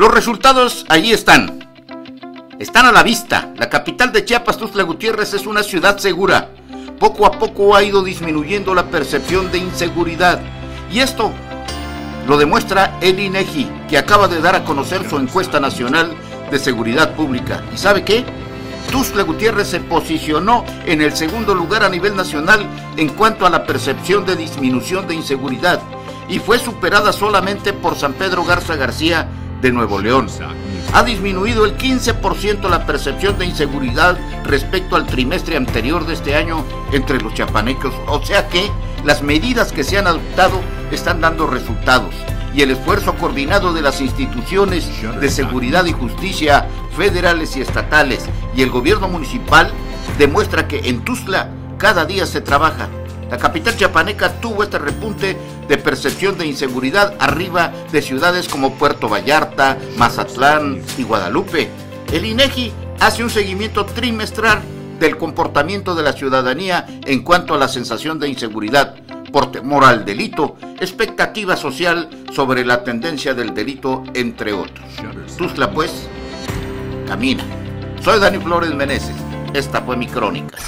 Los resultados ahí están. Están a la vista. La capital de Chiapas, Tuxtla Gutiérrez, es una ciudad segura. Poco a poco ha ido disminuyendo la percepción de inseguridad. Y esto lo demuestra el INEGI, que acaba de dar a conocer su encuesta nacional de seguridad pública. ¿Y sabe qué? Tuxtla Gutiérrez se posicionó en el segundo lugar a nivel nacional en cuanto a la percepción de disminución de inseguridad y fue superada solamente por San Pedro Garza García de Nuevo León. Ha disminuido el 15% la percepción de inseguridad respecto al trimestre anterior de este año entre los chapanecos, o sea que las medidas que se han adoptado están dando resultados y el esfuerzo coordinado de las instituciones de seguridad y justicia federales y estatales y el gobierno municipal demuestra que en Tuzla cada día se trabaja. La capital chapaneca tuvo este repunte de percepción de inseguridad arriba de ciudades como Puerto Vallarta, Mazatlán y Guadalupe. El INEGI hace un seguimiento trimestral del comportamiento de la ciudadanía en cuanto a la sensación de inseguridad por temor al delito, expectativa social sobre la tendencia del delito, entre otros. Tuzla, pues, camina. Soy Dani Flores Meneses. Esta fue mi crónica.